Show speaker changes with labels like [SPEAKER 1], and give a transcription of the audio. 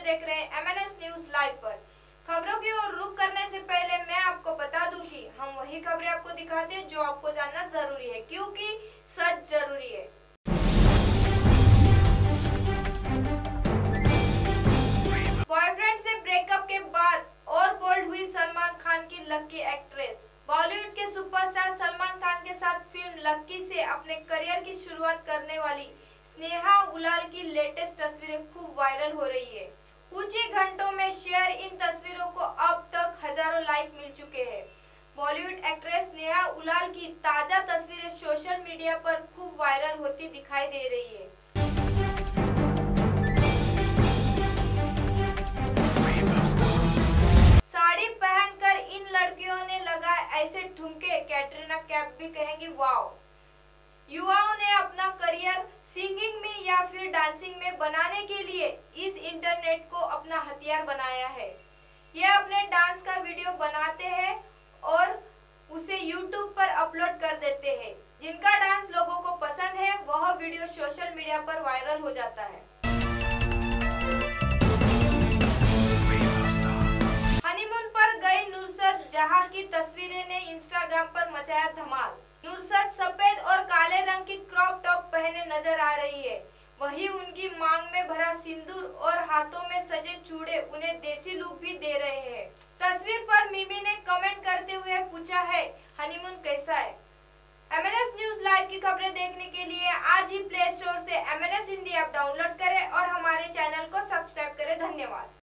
[SPEAKER 1] Video देख रहे हैं एमएनएस न्यूज़ लाइव पर। खबरों की ओर रुक करने से पहले मैं आपको बता दूँ कि हम वही खबरें आपको दिखाते हैं जो आपको जानना ज़रूरी है, क्योंकि सच ज़रूरी है। बॉयफ्रेंड से ब्रेकअप के बाद और बोल्ड हुई सलमान खान की लक्की एक्ट्रेस बॉलीवुड के सुपरस्टार सलमान खान के साथ फ़िल्म लक्की से अपने करियर की शुरुआत करने वाली स्नेहा उलाल की लेटेस्ट तस्वीरें खूब वायरल हो रही है। कुछ ही घंटों में शेयर इन तस्वीरों को अब तक हज़ारों लाइक मिल चुके हैं। बॉलीवुड एक्ट्रेस स्नेहा उलाल की ताज़ा तस्वीरें सोशल मीडिया पर खूब वायरल होती दिखाई दे रही है। साड़ी पहनकर इन लड़कियों ने लगाए ऐसे ठुमके, कैटरीना कैफ भी कहेंगी, वाओ। युवाओं ने अपना करियर डांसिंग में बनाने के लिए इस इंटरनेट को अपना हथियार बनाया है। ये अपने डांस का वीडियो बनाते हैं और उसे यूट्यूब पर अपलोड कर देते हैं। जिनका डांस लोगों को पसंद है, वह वीडियो सोशल मीडिया पर वायरल हो जाता है। हनीमून पर गई नुसरत जहाँ की तस्वीरें ने इंस्टाग्राम पर मचाया धमाल। नुसरत सफ़ेद और काले रंग की क्रॉप टॉप पहने नज़र आ रही है। वहीं उनकी मांग में भरा सिंदूर और हाथों में सजे चूड़े उन्हें देसी लुक भी दे रहे हैं। तस्वीर पर मिमी ने कमेंट करते हुए पूछा है, हनीमून कैसा है? M N S news live की खबरें देखने के लिए आज ही प्ले स्टोर से एस हिंदी ऐप डाउनलोड करें और हमारे चैनल को सब्सक्राइब करें। धन्यवाद।